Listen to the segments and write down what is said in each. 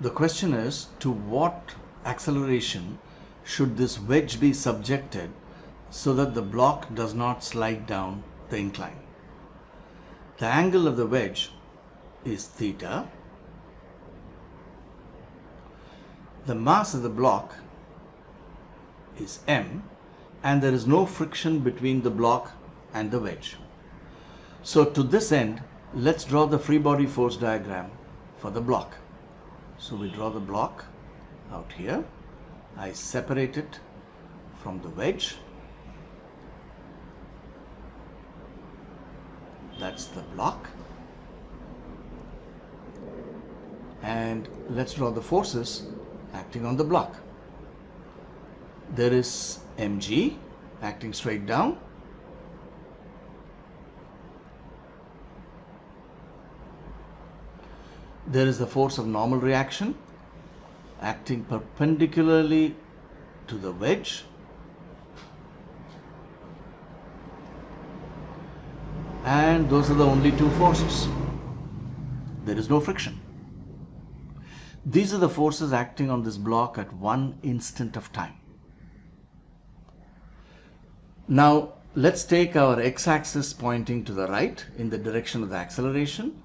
The question is to what acceleration should this wedge be subjected so that the block does not slide down the incline. The angle of the wedge is theta. The mass of the block is m and there is no friction between the block and the wedge. So to this end, let's draw the free body force diagram for the block. So we draw the block out here. I separate it from the wedge. That's the block. And let's draw the forces acting on the block. There is mg acting straight down there is the force of normal reaction acting perpendicularly to the wedge. And those are the only two forces. There is no friction. These are the forces acting on this block at one instant of time. Now let's take our x-axis pointing to the right in the direction of the acceleration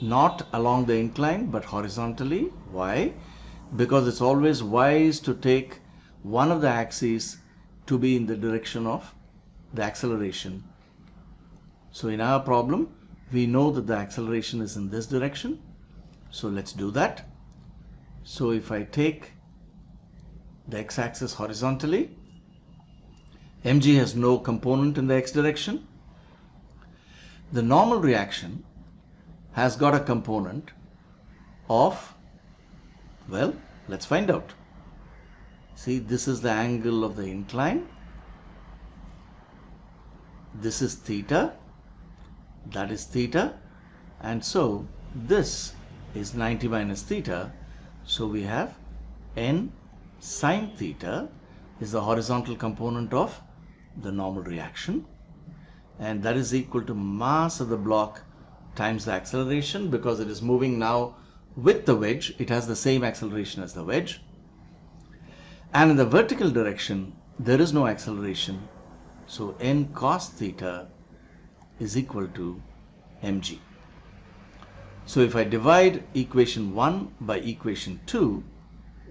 not along the incline but horizontally. Why? Because it's always wise to take one of the axes to be in the direction of the acceleration. So in our problem, we know that the acceleration is in this direction. So let's do that. So if I take the x-axis horizontally, mg has no component in the x direction. The normal reaction has got a component of, well, let's find out. See, this is the angle of the incline. This is theta. That is theta. And so this is 90 minus theta. So we have n sine theta is the horizontal component of the normal reaction and that is equal to mass of the block times the acceleration because it is moving now with the wedge. It has the same acceleration as the wedge. And in the vertical direction, there is no acceleration. So n cos theta is equal to mg. So if I divide equation 1 by equation 2,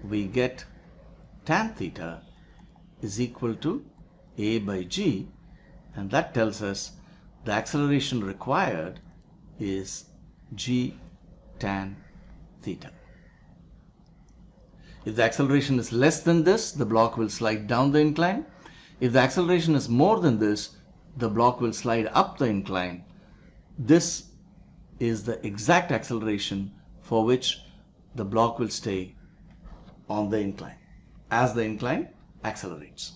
we get tan theta is equal to a by g and that tells us the acceleration required is g tan theta. If the acceleration is less than this, the block will slide down the incline. If the acceleration is more than this, the block will slide up the incline. This is the exact acceleration for which the block will stay on the incline as the incline accelerates.